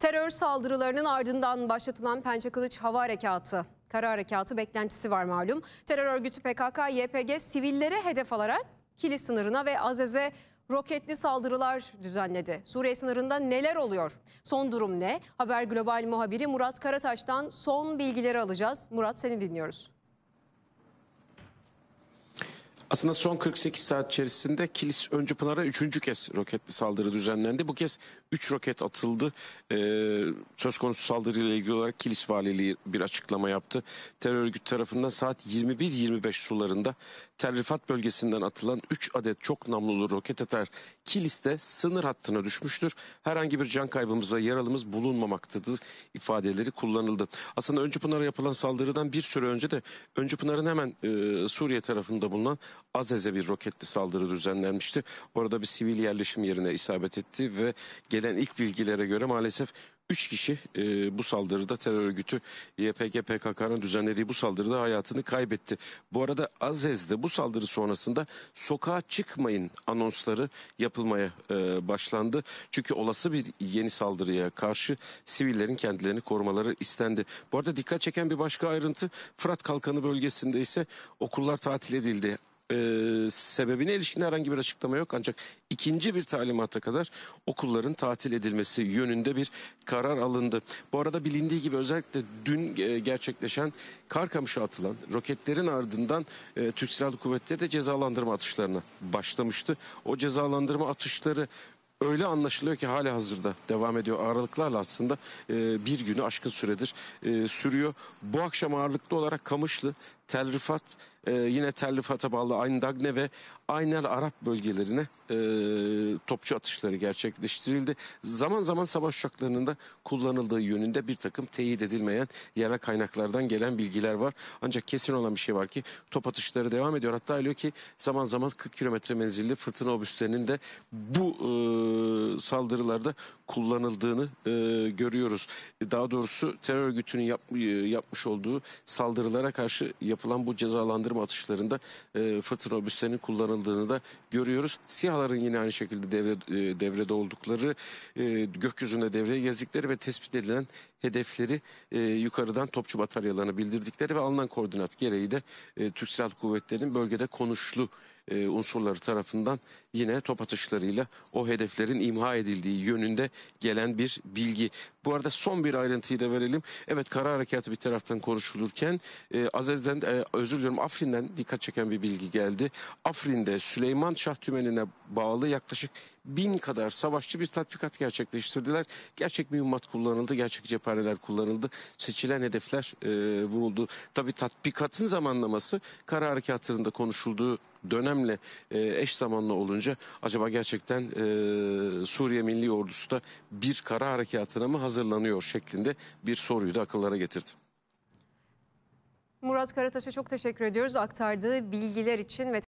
Terör saldırılarının ardından başlatılan Pençe Kılıç Hava Harekatı, kara harekatı beklentisi var malum. Terör örgütü PKK, YPG sivillere hedef alarak Kilis sınırına ve Azez'e roketli saldırılar düzenledi. Suriye sınırında neler oluyor? Son durum ne? Haber Global muhabiri Murat Karataş'tan son bilgileri alacağız. Murat seni dinliyoruz. Aslında son 48 saat içerisinde Kilis Öncü Pınar'a üçüncü kez roketli saldırı düzenlendi. Bu kez 3 roket atıldı. Ee, söz konusu saldırıyla ilgili olarak Kilis Valiliği bir açıklama yaptı. Terör örgütü tarafından saat 21-25 sularında Tel Rifat bölgesinden atılan 3 adet çok namlulu roket atar Kilis'te sınır hattına düşmüştür. Herhangi bir can kaybımız ve yaralımız bulunmamaktadır ifadeleri kullanıldı. Aslında Öncü Pınar'a yapılan saldırıdan bir süre önce de Öncü Pınar'ın hemen e, Suriye tarafında bulunan Azez'e bir roketli saldırı düzenlenmişti. Orada bir sivil yerleşim yerine isabet etti ve gelen ilk bilgilere göre maalesef 3 kişi e, bu saldırıda terör örgütü YPG PKK'nın düzenlediği bu saldırıda hayatını kaybetti. Bu arada Azez'de bu saldırı sonrasında sokağa çıkmayın anonsları yapılmaya e, başlandı. Çünkü olası bir yeni saldırıya karşı sivillerin kendilerini korumaları istendi. Bu arada dikkat çeken bir başka ayrıntı Fırat Kalkanı bölgesinde ise okullar tatil edildi e, sebebine ilişkin herhangi bir açıklama yok ancak ikinci bir talimata kadar okulların tatil edilmesi yönünde bir karar alındı. Bu arada bilindiği gibi özellikle dün e, gerçekleşen Karkamış'a atılan roketlerin ardından e, Türk Silahlı Kuvvetleri de cezalandırma atışlarına başlamıştı. O cezalandırma atışları öyle anlaşılıyor ki hala hazırda devam ediyor. Aralıklarla aslında e, bir günü aşkın süredir e, sürüyor. Bu akşam ağırlıklı olarak Kamışlı, Tel Rifat, e, yine Tel Rifat'a bağlı Ayn Dagne ve Aynel Arap bölgelerine e, topçu atışları gerçekleştirildi. Zaman zaman savaş uçaklarının da kullanıldığı yönünde bir takım teyit edilmeyen yerel kaynaklardan gelen bilgiler var. Ancak kesin olan bir şey var ki top atışları devam ediyor. Hatta öyle ki zaman zaman 40 kilometre menzilli fırtına obüslerinin de bu e, saldırılarda kullanıldığını e, görüyoruz. Daha doğrusu terör örgütünün yap, e, yapmış olduğu saldırılara karşı yapılan bu cezalandırma atışlarında e, fırtına obüslerinin kullanıldığını da görüyoruz. Siyahların yine aynı şekilde devre, e, devrede oldukları, e, gökyüzünde devreye gezdikleri ve tespit edilen hedefleri e, yukarıdan topçu bataryalarına bildirdikleri ve alınan koordinat gereği de e, Türk Silahlı Kuvvetleri'nin bölgede konuşlu e, unsurları tarafından yine top atışlarıyla o hedeflerin imha edildiği yönünde gelen bir bilgi. Bu arada son bir ayrıntıyı da verelim. Evet kara harekatı bir taraftan konuşulurken e, Azez'den e, özür diliyorum Afrin'den dikkat çeken bir bilgi geldi. Afrin'de Süleyman Şah Tümeni'ne bağlı yaklaşık bin kadar savaşçı bir tatbikat gerçekleştirdiler. Gerçek mühimmat kullanıldı, gerçek cephaneler kullanıldı. Seçilen hedefler e, vuruldu. Tabii tatbikatın zamanlaması kara harekatlarında konuşulduğu dönemle e, eş zamanlı olunca acaba gerçekten e, Suriye Milli Ordusu da bir kara harekatına mı hazırlanıyor şeklinde bir soruyu da akıllara getirdi. Murat Karataş'a çok teşekkür ediyoruz aktardığı bilgiler için ve